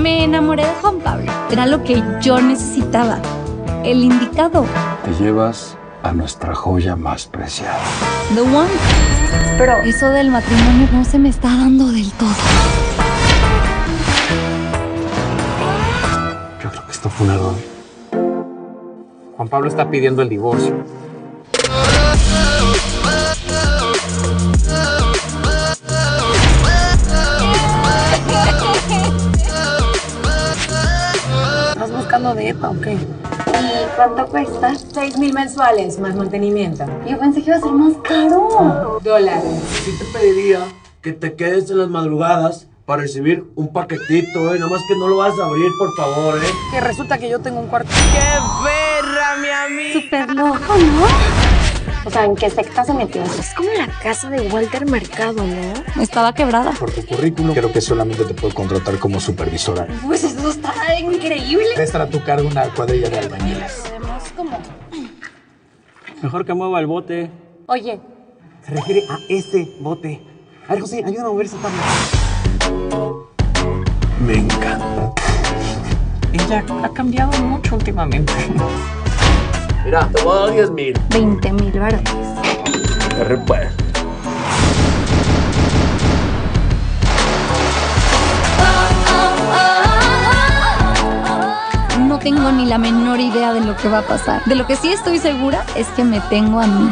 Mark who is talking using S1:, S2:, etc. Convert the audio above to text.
S1: Me enamoré de Juan Pablo. Era lo que yo necesitaba. El indicado.
S2: Te llevas a nuestra joya más preciada.
S1: The one. Pero eso del matrimonio no se me está dando del todo.
S3: Yo creo que esto fue un error. Juan Pablo está pidiendo el divorcio.
S4: Buscando dieta o qué?
S5: ¿Y cuánto cuesta?
S4: Seis mil mensuales más mantenimiento.
S5: Yo pensé que iba a ser más caro.
S4: Dólares.
S6: Sí te pediría que te quedes en las madrugadas para recibir un paquetito, ¿eh? Nada más que no lo vas a abrir, por favor, ¿eh?
S4: Que resulta que yo tengo un cuarto.
S5: Súper loco, ¿no? O sea, ¿en qué secta se metió? Es como la casa de Walter Mercado, ¿no?
S1: Estaba quebrada.
S3: Por tu currículum, creo que solamente te puedo contratar como supervisora.
S5: Pues eso está increíble.
S3: Debe estar a tu cargo una cuadrilla de albañiles.
S5: Podemos como...
S3: Mejor que mueva el bote.
S5: Oye,
S3: Se refiere a ese bote. A ver, José, ayúdame a mover esa tabla.
S6: Me encanta.
S4: Ella ha cambiado mucho últimamente.
S6: Mira, te voy a dar 10 mil.
S1: 20 mil varones.
S6: Pues.
S1: No tengo ni la menor idea de lo que va a pasar. De lo que sí estoy segura es que me tengo a mí.